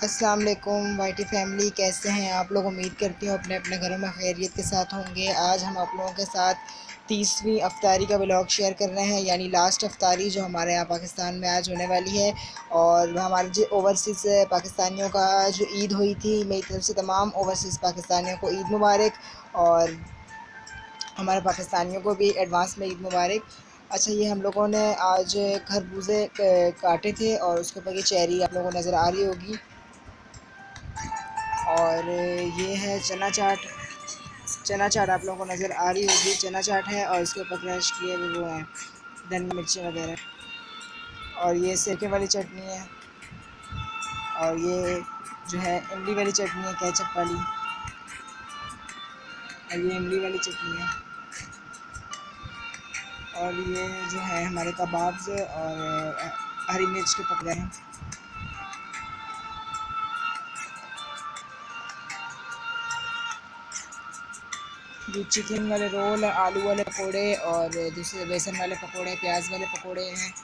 अस्सलाम वालेकुम वाइटी फैमिली कैसे हैं? आप लोग उम्मीद करती हूँ अपने अपने घरों में खैरियत के साथ होंगे। आज हम आप लोगों के साथ तीसवीं अफ्तारी का ब्लॉग शेयर कर रहे हैं, यानी लास्ट अफ्तारी जो हमारे यहाँ पाकिस्तान में आज होने वाली है। और हमारे जो ओवरसीज़ पाकिस्तानियों का जो ईद हुई थी, मेरी तरफ़ से तमाम ओवरसीज़ पाकिस्तानियों को ईद मुबारक। और हमारे पाकिस्तानियों को भी एडवांस में ईद मुबारक। अच्छा ये हम लोगों ने आज खरबूजे काटे थे और उसके ऊपर ये चेरी आप लोगों को नज़र आ रही होगी। और ये है चना चाट। चना चाट आप लोगों को नज़र आ रही होगी। चना चाट है और इसके ऊपर क्रश किए हुए वो हैं धन मिर्ची वगैरह। और ये सिरके वाली चटनी है। और ये जो है इमली वाली चटनी है कैचअप वाली। और ये इमली वाली चटनी है। और ये जो है हमारे कबाब्स और हरी मिर्च के पकड़े हैं। जो चिकन वाले रोल आलू वाले पकोड़े और दूसरे बेसन वाले पकोड़े, प्याज वाले पकोड़े हैं।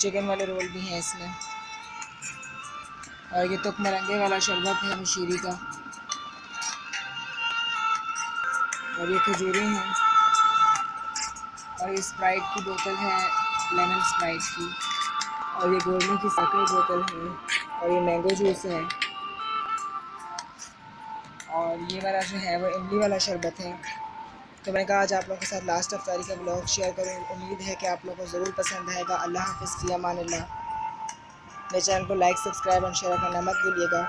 चिकन वाले रोल भी हैं इसमें। और ये तुक मरंगे वाला शरबत है मशीरी का। और ये खजूरें हैं। और ये स्प्राइट की बोतल है लेमन स्प्राइट की। और ये गोरमे की शक्कर बोतल है। और ये मैंगो जूस है। और ये वाला जो है वो इमली वाला शरबत है। तो मैंने कहा, आज आप लोगों के साथ लास्ट अफ्तारी का ब्लॉग शेयर करूँ। उम्मीद है कि आप लोगों को ज़रूर पसंद आएगा। अल्लाह हाफिज़ मान मेरे चैनल को लाइक सब्सक्राइब और शेयर करना मत भूलिएगा।